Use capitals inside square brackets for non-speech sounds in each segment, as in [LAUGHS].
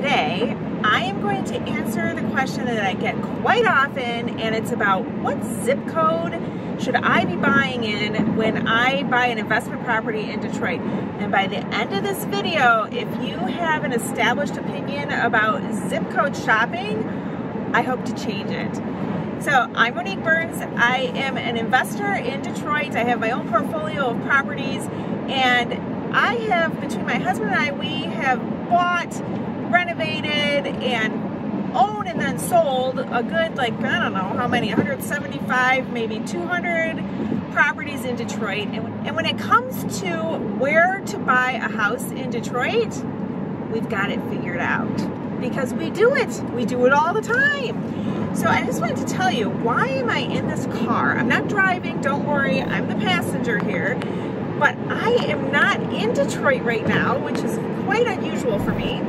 today I am going to answer the question that I get quite often, and it's about what zip code should I be buying in when I buy an investment property in Detroit? And by the end of this video, if you have an established opinion about zip code shopping, I hope to change it. So I'm Monique Burns. I am an investor in Detroit. I have my own portfolio of properties and I have, between my husband and I, we have bought, renovated, and owned and then sold a good, like, I don't know how many, 175, maybe 200 properties in Detroit. And, and when it comes to where to buy a house in Detroit, we've got it figured out because we do it. We do it all the time. So I just wanted to tell you, why am I in this car? I'm not driving, don't worry, I'm the passenger here. But I am not in Detroit right now, which is quite unusual for me.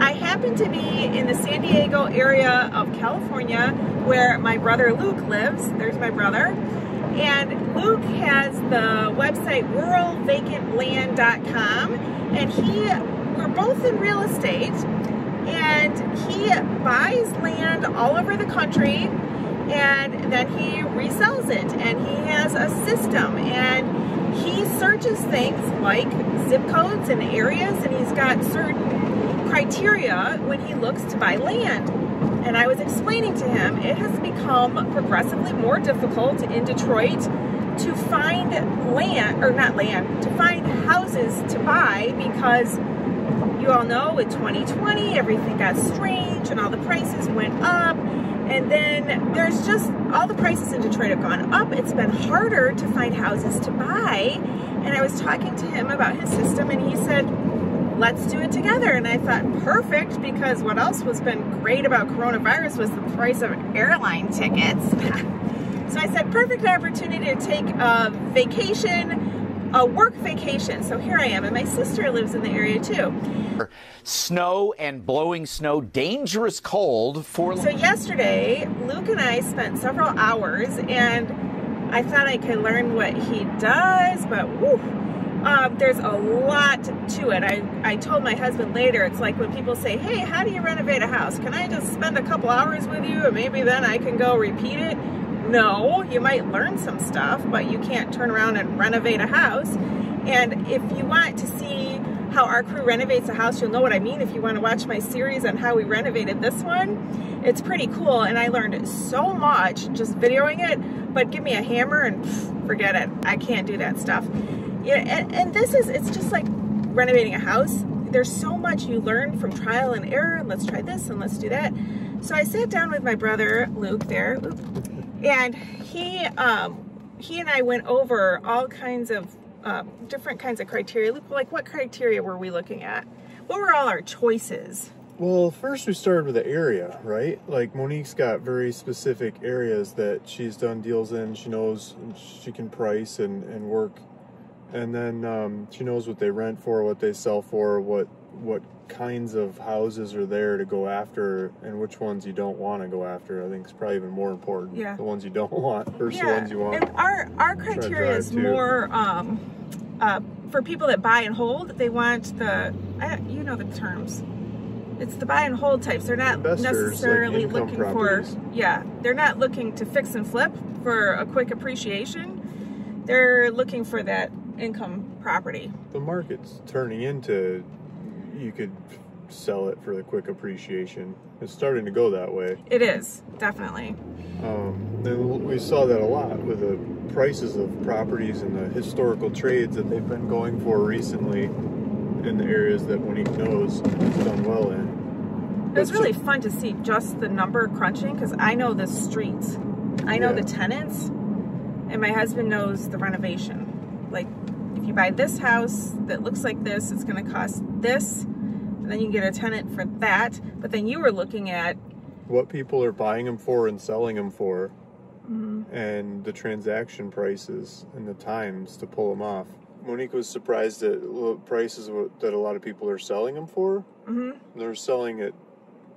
I happen to be in the San Diego area of California where my brother Luke lives. There's my brother. And Luke has the website ruralvacantland.com and he we're both in real estate. And he buys land all over the country. And then he resells it. And he has a system. And he searches things like zip codes and areas. And he's got certain criteria when he looks to buy land. And I was explaining to him, it has become progressively more difficult in Detroit to find land, or not land, to find houses to buy because you all know with 2020, everything got strange and all the prices went up. And then there's just, all the prices in Detroit have gone up. It's been harder to find houses to buy. And I was talking to him about his system and he said, let's do it together. And I thought, perfect, because what else was been great about coronavirus was the price of airline tickets. [LAUGHS] so I said, perfect opportunity to take a vacation, a work vacation. So here I am, and my sister lives in the area too. Snow and blowing snow, dangerous cold for. So yesterday, Luke and I spent several hours, and I thought I could learn what he does, but whew, um, there's a lot to it. I, I told my husband later, it's like when people say, hey, how do you renovate a house? Can I just spend a couple hours with you and maybe then I can go repeat it? No, you might learn some stuff, but you can't turn around and renovate a house. And if you want to see how our crew renovates a house, you'll know what I mean if you want to watch my series on how we renovated this one. It's pretty cool and I learned so much just videoing it, but give me a hammer and pff, forget it. I can't do that stuff. Yeah, and, and this is, it's just like renovating a house. There's so much you learn from trial and error, and let's try this and let's do that. So I sat down with my brother, Luke, there, and he, um, he and I went over all kinds of uh, different kinds of criteria. Like what criteria were we looking at? What were all our choices? Well, first we started with the area, right? Like Monique's got very specific areas that she's done deals in. She knows she can price and, and work and then um, she knows what they rent for, what they sell for, what what kinds of houses are there to go after, and which ones you don't want to go after. I think it's probably even more important. Yeah. The ones you don't [LAUGHS] want versus yeah. the ones you want. And our our criteria is more um, uh, for people that buy and hold. They want the uh, you know the terms. It's the buy and hold types. They're not Investors, necessarily like looking properties. for yeah. They're not looking to fix and flip for a quick appreciation. They're looking for that income property. The market's turning into you could sell it for the quick appreciation. It's starting to go that way. It is, definitely. Um, and we saw that a lot with the prices of properties and the historical trades that they've been going for recently in the areas that Monique knows has done well in. It was really fun to see just the number crunching because I know the streets. I know Yeah. the tenants, and my husband knows the renovation. Like, if you buy this house that looks like this, it's going to cost this, and then you can get a tenant for that. But then you were looking at, what people are buying them for and selling them for, mm, and the transaction prices and the times to pull them off. Monique was surprised at the prices that a lot of people are selling them for. mhm, They're selling at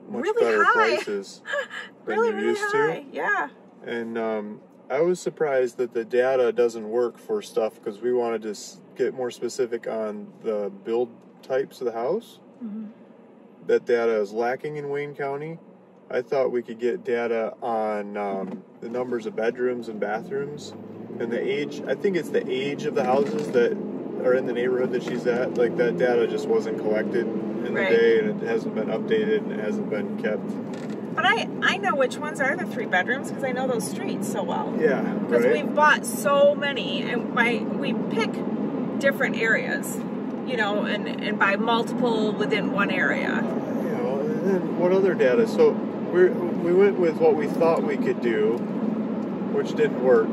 much Really better high. prices [LAUGHS] than really, you're really used high. Yeah. And um, I was surprised that the data doesn't work for stuff because we wanted to get more specific on the build types of the house. Mhm. that data is lacking in Wayne County. I thought we could get data on um, the numbers of bedrooms and bathrooms and the age. I think it's the age of the houses that are in the neighborhood that she's at. Like that data just wasn't collected in Right. the day and it hasn't been updated and it hasn't been kept. But I, I know which ones are the three bedrooms because I know those streets so well. Yeah, Because right. we've bought so many, and by we pick different areas, you know, and and buy multiple within one area. you know, and then what other data? So we we went with what we thought we could do, which didn't work.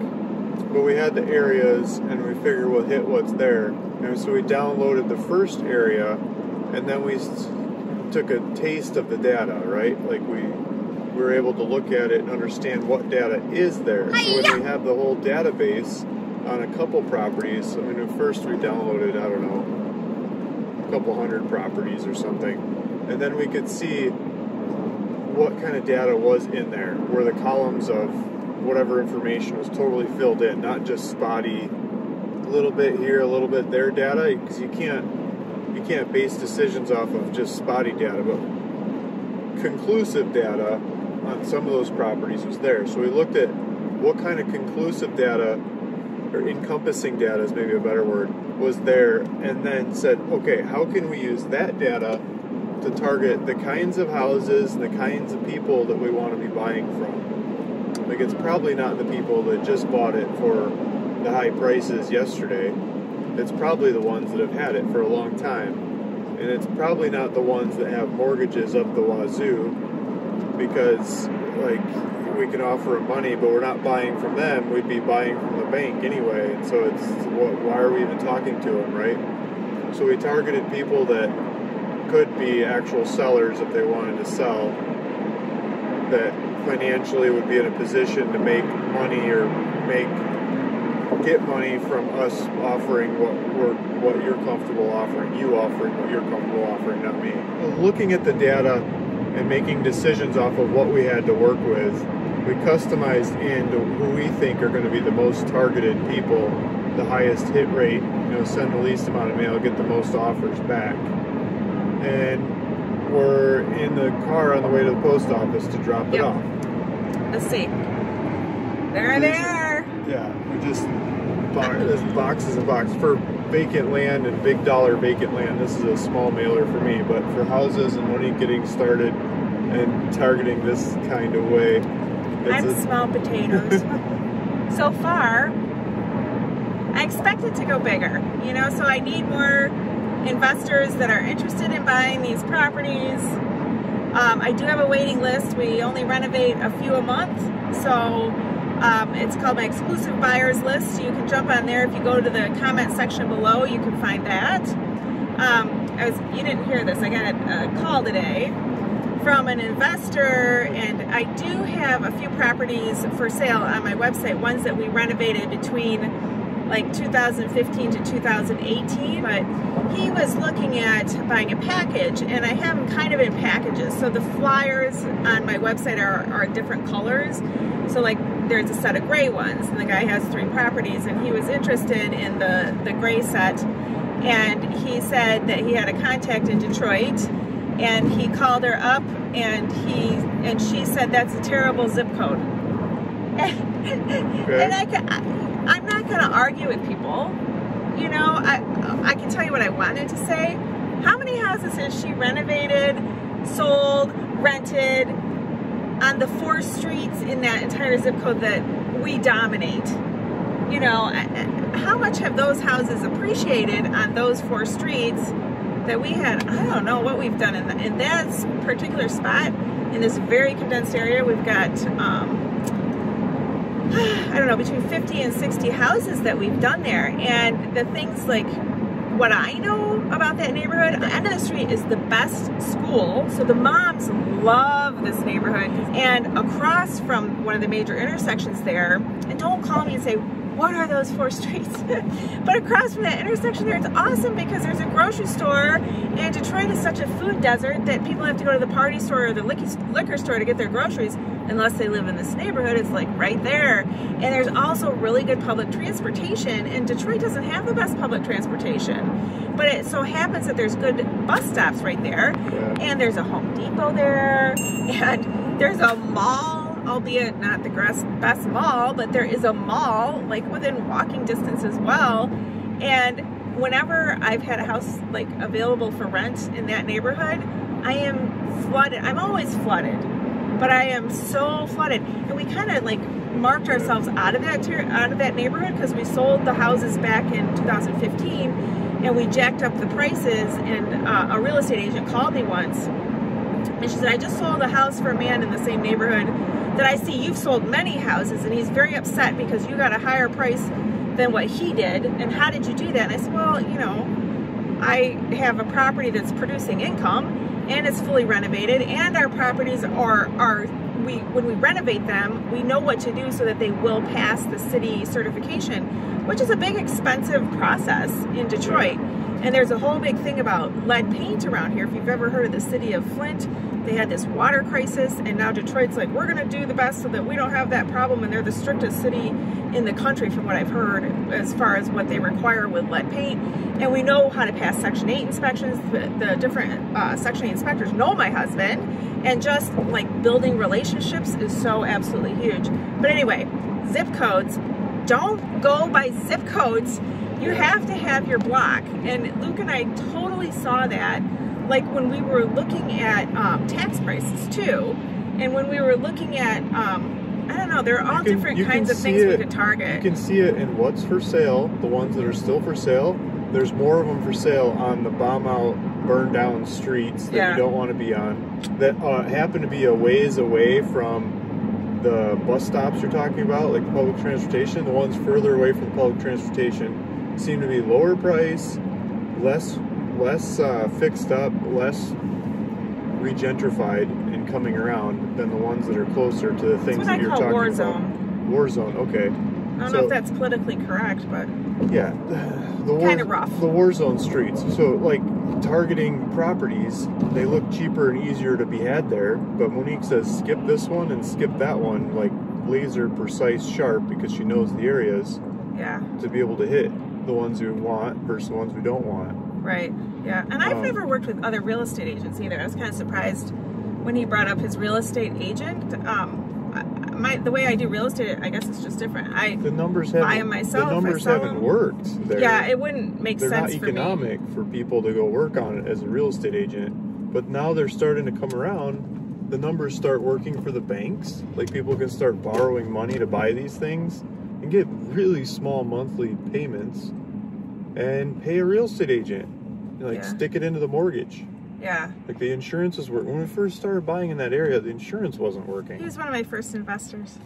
But we had the areas, and we figured we'll hit what's there. And so we downloaded the first area, and then we took a taste of the data, right? Like we we were able to look at it and understand what data is there. So when we have the whole database on a couple properties, I mean, at first we downloaded, I don't know, a couple hundred properties or something, and then we could see what kind of data was in there, where the columns of whatever information was totally filled in, not just spotty, a little bit here, a little bit there data, because you can't you can't base decisions off of just spotty data, but conclusive data on some of those properties was there. So we looked at what kind of conclusive data or encompassing data is maybe a better word was there and then said okay how can we use that data to target the kinds of houses and the kinds of people that we want to be buying from like it's probably not the people that just bought it for the high prices yesterday it's probably the ones that have had it for a long time. And it's probably not the ones that have mortgages up the wazoo because like we can offer them money but we're not buying from them. We'd be buying from the bank anyway. And so it's what, why are we even talking to them right? So we targeted people that could be actual sellers if they wanted to sell that financially would be in a position to make money or make get money from us offering what we're what you're comfortable offering you offering what you're comfortable offering not me looking at the data and making decisions off of what we had to work with we customized into who we think are going to be the most targeted people the highest hit rate you know send the least amount of mail get the most offers back and we're in the car on the way to the post office to drop it off Let's see. There they are. Yeah, we just bo- this boxes and boxes for vacant land and big dollar vacant land. This is a small mailer for me, but for houses and money getting started and targeting this kind of way, it's I'm a- small potatoes. [LAUGHS] so far, I expect it to go bigger. You know, so I need more investors that are interested in buying these properties. Um, I do have a waiting list. We only renovate a few a month, so um, it's called my exclusive buyers list. You can jump on there if you go to the comment section below. You can find that. Um, I was you didn't hear this. I got a call today from an investor, and I do have a few properties for sale on my website. Ones that we renovated between like 2015 to 2018, but he was looking at buying a package, and I have them kind of in packages. So the flyers on my website are, are different colors. So like there's a set of gray ones, and the guy has three properties, and he was interested in the the gray set, and he said that he had a contact in Detroit, and he called her up, and he and she said that's a terrible zip code. [LAUGHS] And I, ca- I, I'm not going to argue with people. You know, I I can tell you what I wanted to say. How many houses has she renovated, sold, rented on the four streets in that entire zip code that we dominate? You know, how much have those houses appreciated on those four streets that we had? I don't know what we've done in, the, in that particular spot in this very condensed area. We've got. Um, [SIGHS] I don't know, between 50 and 60 houses that we've done there. And the things like what I know about that neighborhood, the end of the street is the best school. So the moms love this neighborhood. And across from one of the major intersections there, and don't call me and say, what are those four [LAUGHS] streets? but across from that intersection there, it's awesome because there's a grocery store, and Detroit is such a food desert that people have to go to the party store or the liquor store to get their groceries unless they live in this neighborhood. It's like right there. And there's also really good public transportation, and Detroit doesn't have the best public transportation. But it so happens that there's good bus stops right there, and there's a Home Depot there, [LAUGHS] and there's a mall albeit not the best mall, but there is a mall like within walking distance as well. And whenever I've had a house like available for rent in that neighborhood, I am flooded. I'm always flooded, but I am so flooded. And we kind of like marked ourselves out of that out of that neighborhood because we sold the houses back in 2015 and we jacked up the prices and uh, a real estate agent called me once and she said I just sold a house for a man in the same neighborhood that I see you've sold many houses and he's very upset because you got a higher price than what he did. And how did you do that? And I said, well, you know, I have a property that's producing income and it's fully renovated and our properties are, are we, when we renovate them, we know what to do so that they will pass the city certification, which is a big expensive process in Detroit. And there's a whole big thing about lead paint around here. If you've ever heard of the city of Flint, they had this water crisis, and now Detroit's like, we're going to do the best so that we don't have that problem. And they're the strictest city in the country, from what I've heard, as far as what they require with lead paint. And we know how to pass Section 8 inspections. The, the different uh, Section 8 inspectors know my husband, and just like building relationships is so absolutely huge. But anyway, zip codes. Don't go by zip codes you have to have your block. And Luke and I totally saw that, like when we were looking at um, tax prices too, and when we were looking at, um, I don't know, there are all can, different kinds of things it, we could target. You can see it in what's for sale, the ones that are still for sale. There's more of them for sale on the bomb out, burned down streets that yeah. you don't want to be on, that uh, happen to be a ways away from the bus stops you're talking about, like public transportation, the ones further away from the public transportation seem to be lower price, less less uh, fixed up, less regentrified and coming around than the ones that are closer to the things that you're talking war about. War zone, okay. I don't so, know if that's politically correct, but yeah, [SIGHS] the war, kind of rough. The war zone streets. So like targeting properties, they look cheaper and easier to be had there. But Monique says skip this one and skip that one, like laser precise sharp because she knows the areas. Yeah. To be able to hit the ones we want versus the ones we don't want. Right. Yeah. And I've um, never worked with other real estate agents either. I was kind of surprised when he brought up his real estate agent. Um, my the way I do real estate, I guess it's just different. I the numbers haven't, buy myself. The numbers haven't them. worked. They're, yeah, it wouldn't make they're sense. They're not economic for, for people to go work on it as a real estate agent. But now they're starting to come around. The numbers start working for the banks. Like people can start borrowing money to buy these things and get really small monthly payments and pay a real estate agent. Like yeah. stick it into the mortgage. Yeah. Like the insurance is working. When we first started buying in that area, the insurance wasn't working. He was one of my first investors.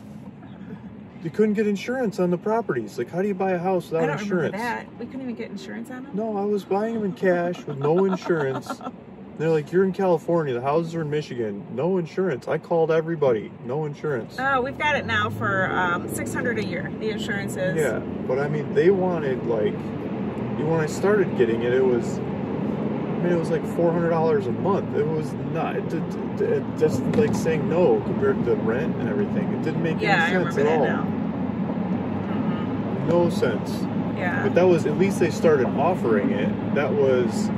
You couldn't get insurance on the properties. Like, how do you buy a house without I don't insurance? Remember that. We couldn't even get insurance on them. No, I was buying them in cash with no insurance. [LAUGHS] They're like, you're in California. The houses are in Michigan. No insurance. I called everybody. No insurance. Oh, we've got it now for um, six hundred a year. The insurance is. Yeah, but I mean, they wanted like, when I started getting it, it was. I mean, it was like four hundred dollars a month. It was not. It, it, it, just like saying no compared to the rent and everything. It didn't make yeah, any sense at all. Mm-hmm. No sense. Yeah. But that was at least they started offering it. That was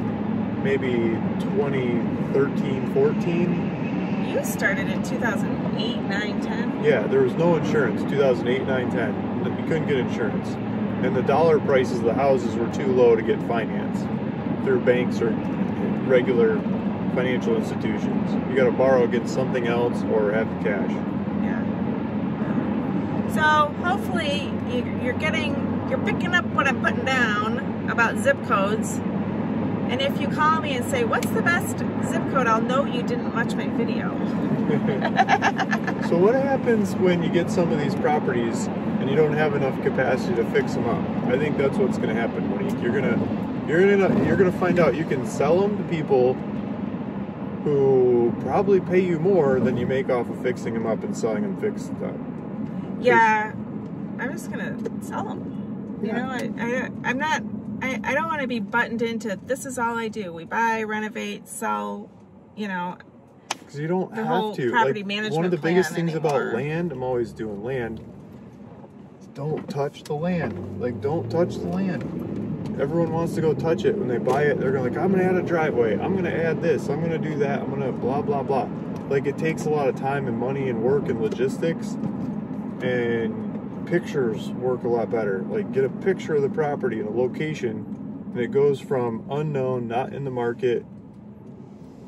maybe 2013, 14. You started in 2008, 9, 10? Yeah, there was no insurance 2008, 9, 10. You couldn't get insurance. And the dollar prices of the houses were too low to get finance through banks or regular financial institutions. You got to borrow against something else or have the cash. Yeah. So hopefully you're getting, you're picking up what I'm putting down about zip codes and if you call me and say, what's the best zip code, I'll know you didn't watch my video. [LAUGHS] so what happens when you get some of these properties and you don't have enough capacity to fix them up? I think that's what's going to happen, Monique. You're going to you're going to you're going to find out you can sell them to people who probably pay you more than you make off of fixing them up and selling them fixed up. Yeah. I'm just gonna sell them. You Yeah. know, I, I I'm not. I, I don't want to be buttoned into this is all I do. We buy, renovate, sell. You know, Because you don't The have to. property like, management one of the biggest things anymore. about land, I'm always doing land. Don't touch the land. Like, don't touch the land. Everyone wants to go touch it when they buy it. They're gonna like, I'm gonna add a driveway. I'm gonna add this. I'm gonna do that. I'm gonna blah blah blah. Like, it takes a lot of time and money and work and logistics. And pictures work a lot better. Like, get a picture of the property and a location, and it goes from unknown, not in the market,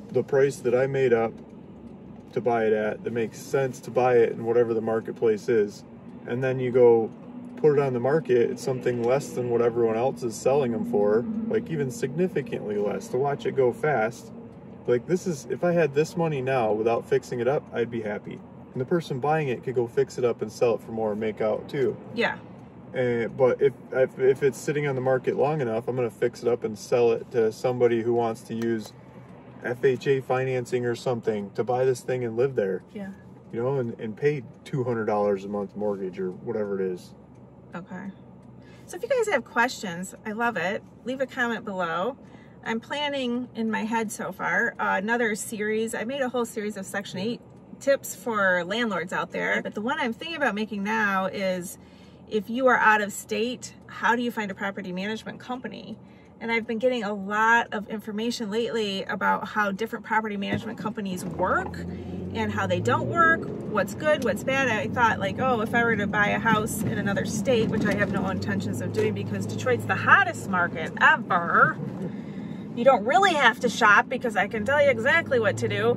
the price that I made up to buy it at that makes sense to buy it in whatever the marketplace is. And then you go put it on the market, it's something less than what everyone else is selling them for, like even significantly less to watch it go fast. Like this is if I had this money now without fixing it up, I'd be happy. And the person buying it could go fix it up and sell it for more and make out too. yeah, And, but if, if if it's sitting on the market long enough, I'm gonna fix it up and sell it to somebody who wants to use FHA financing or something to buy this thing and live there, yeah. you know, and, and pay two hundred dollars a month mortgage or whatever it is. Okay. So if you guys have questions, I love it. Leave a comment below. I'm planning in my head so far uh, another series. I made a whole series of Section 8 tips for landlords out there. But the one I'm thinking about making now is if you are out of state, how do you find a property management company? And I've been getting a lot of information lately about how different property management companies work and how they don't work, what's good, what's bad. I thought like, oh, if I were to buy a house in another state, which I have no intentions of doing because Detroit's the hottest market ever, you don't really have to shop because I can tell you exactly what to do.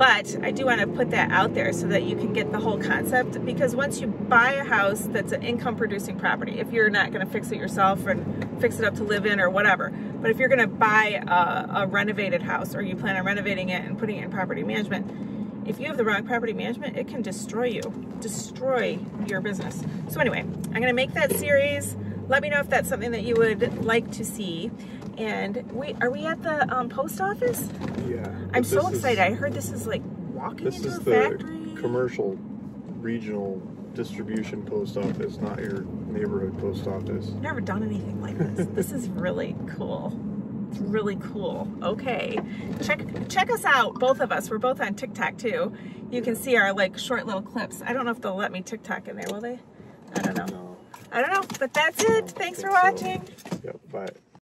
But I do want to put that out there so that you can get the whole concept. Because once you buy a house that's an income producing property, if you're not going to fix it yourself and fix it up to live in or whatever, but if you're going to buy a, a renovated house or you plan on renovating it and putting it in property management, if you have the wrong property management, it can destroy you, destroy your business. So anyway, I'm going to make that series. Let me know if that's something that you would like to see. And we are we at the um, post office? Yeah. I'm so this is- excited. I heard this is like walking This into is a the factory. commercial regional distribution post office, not your neighborhood post office. I've never done anything like this. [LAUGHS] this is really cool. It's really cool. Okay. Check check us out, both of us. We're both on TikTok too. You can see our like short little clips. I don't know if they'll let me TikTok in there, will they? I don't know. No. I don't know. But that's it. Thanks for think so. watching. Yep. Bye.